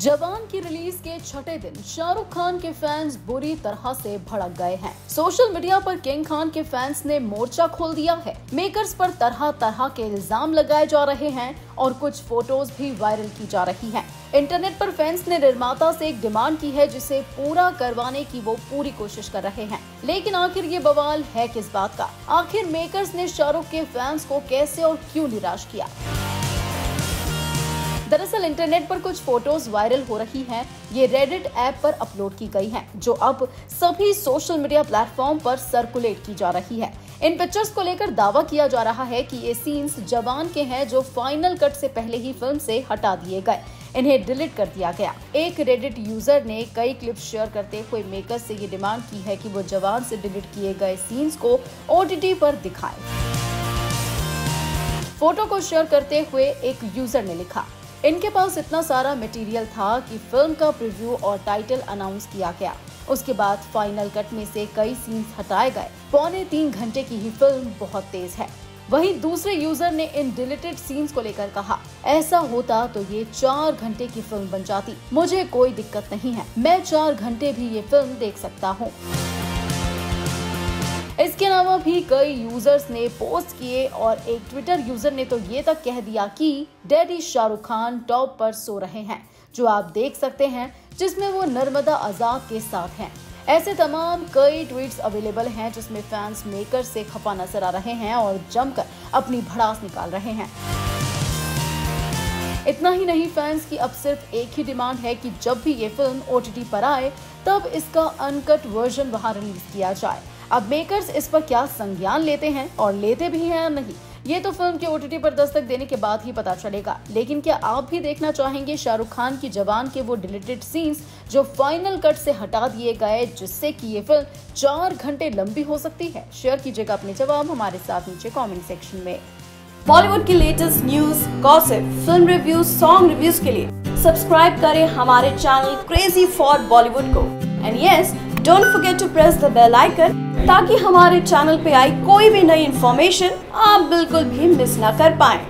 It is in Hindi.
जवान की रिलीज़ के छठे दिन शाहरुख खान के फैंस बुरी तरह से भड़क गए हैं। सोशल मीडिया पर किंग खान के फैंस ने मोर्चा खोल दिया है। मेकर्स पर तरह तरह के इल्ज़ाम लगाए जा रहे हैं और कुछ फ़ोटोज़ भी वायरल की जा रही हैं। इंटरनेट पर फैंस ने निर्माता से एक डिमांड की है जिसे पूरा करवाने की वो पूरी कोशिश कर रहे हैं। लेकिन आखिर ये बवाल है किस बात का? आखिर मेकर्स ने शाहरुख के फैंस को कैसे और क्यों निराश किया? दरअसल इंटरनेट पर कुछ फ़ोटोज़ वायरल हो रही हैं। ये रेडिट ऐप पर अपलोड की गई हैं, जो अब सभी सोशल मीडिया प्लेटफॉर्म पर सर्कुलेट की जा रही है। इन पिक्चर्स को लेकर दावा किया जा रहा है कि ये सीन्स जवान के हैं जो फाइनल कट से पहले ही फ़िल्म से हटा दिए गए। इन्हें डिलीट कर दिया गया। एक रेडिट यूज़र ने कई क्लिप शेयर करते हुए मेकर से ये डिमांड की है कि वो जवान से डिलीट किए गए सीन्स को ओटीटी पर दिखाए। फ़ोटो को शेयर करते हुए एक यूज़र ने लिखा इनके पास इतना सारा मटेरियल था कि फ़िल्म का प्रीव्यू और टाइटल अनाउंस किया गया। उसके बाद फाइनल कट में से कई सीन्स हटाए गए। पौने तीन घंटे की ही फ़िल्म बहुत तेज है। वहीं दूसरे यूज़र ने इन डिलीटेड सीन्स को लेकर कहा, ऐसा होता तो ये चार घंटे की फ़िल्म बन जाती। मुझे कोई दिक्कत नहीं है। मैं चार घंटे भी ये फ़िल्म देख सकता हूँ। इसके अलावा भी कई यूज़र्स ने पोस्ट किए और एक ट्विटर यूज़र ने तो ये तक कह दिया कि डैडी शाहरुख खान टॉप पर सो रहे हैं, जो आप देख सकते हैं, जिसमें वो नर्मदा आज़ाद के साथ हैं। ऐसे तमाम कई ट्वीट्स अवेलेबल हैं, जिसमें फैंस मेकर से खफा नज़र आ रहे हैं और जमकर अपनी भड़ास निकाल रहे हैं। इतना ही नहीं फैंस की अब सिर्फ़ एक ही डिमांड है कि जब भी ये फ़िल्म ओटीटी पर आए, तब इसका अनकट वर्जन वहाँ रिलीज़ किया जाए। अब मेकर्स इस पर क्या संज्ञान लेते हैं और लेते भी हैं या नहीं? ये तो फ़िल्म के ओटीटी पर दस्तक देने के बाद ही पता चलेगा। लेकिन क्या आप भी देखना चाहेंगे शाहरुख खान की जवान के वो डिलीटेड सीन्स जो फाइनल कट से हटा दिए गए, जिससे कि ये फ़िल्म चार घंटे लंबी हो सकती है? शेयर कीजिएगा अपने जवाब हमारे साथ नीचे कमेंट सेक्शन में। बॉलीवुड की latest news gossip film reviews song reviews के लिए सब्सक्राइब करें हमारे चैनल क्रेजी फॉर बॉलीवुड को। And yes don't forget to press the bell icon ताकि हमारे चैनल पे आई कोई भी नई इन्फॉर्मेशन आप बिल्कुल भी मिस ना कर पाएँ।